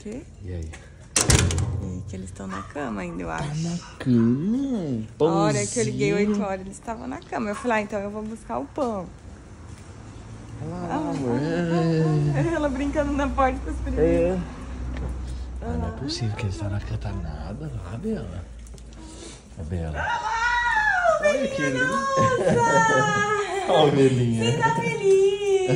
quê? E aí? E que eles estão na cama ainda, eu acho. Na cama? A hora que eu liguei 8 horas, eles estavam na cama. Eu falei, ah, então eu vou buscar o pão. Olha lá, amor. É. Ela brincando na porta com os primos. É. Ah, não é possível que eles estão na catanada lá, Bela. A Bela. Olha que lindo. Olha a ovelhinha. Tá feliz!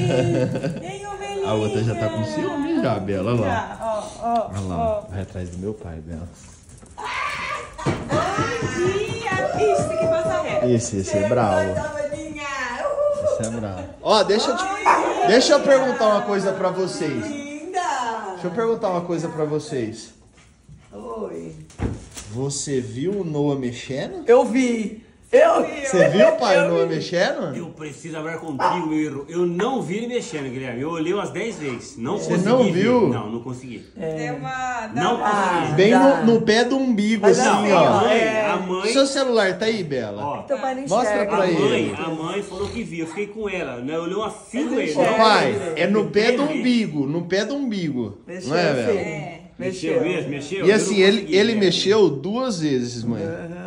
Ei, ovelhinha! A outra já tá com ciúme já, Bela. Olha lá. Já, ó, ó, Olha lá. Vai atrás do meu pai, Bela. Tia! Ixi, tem que passar reto. Esse, esse é bravo. Esse é bravo. Ó, deixa eu, te... deixa eu perguntar uma coisa pra vocês. Linda! Deixa eu perguntar uma coisa pra vocês. Oi. Você viu o Noah mexendo? Eu vi. Eu Você viu, pai, o Noah mexendo? Eu preciso hablar contigo, meu irmão. Eu não vi ele mexendo, Guilherme. Eu olhei umas 10 vezes. Não Você consegui. não ver. viu? Não, não consegui. É uma. Não consegui. Bem no, no pé do umbigo, Mas assim, não, a ó. mãe, é. a mãe, Seu celular tá aí, Bela? ó, Teu pai não Mostra enxerga. pra a ele. mãe, a mãe falou que viu. Eu fiquei com ela, né? Eu olhei umas 5 vezes. É, pai, é no pé do umbigo, no pé do umbigo. Mexeu, Não é, Bela? É. Mexeu mesmo, mexeu. E Eu assim, não ele, consegui, ele né? mexeu duas vezes, mãe. Aham.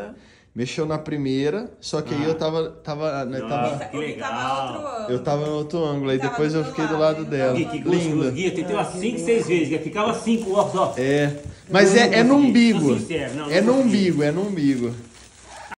Mexeu na primeira, só que aí eu tava. tava, né, Nossa. tava legal. tava no outro ângulo. eu tava no outro ângulo, aí depois eu fiquei do lado, dela. Gui, que Linda. Gui. Eu tentei umas 5, 6 vezes. Ficava 5 ó. É. Mas é, é no Sou umbigo. É no umbigo, é no umbigo.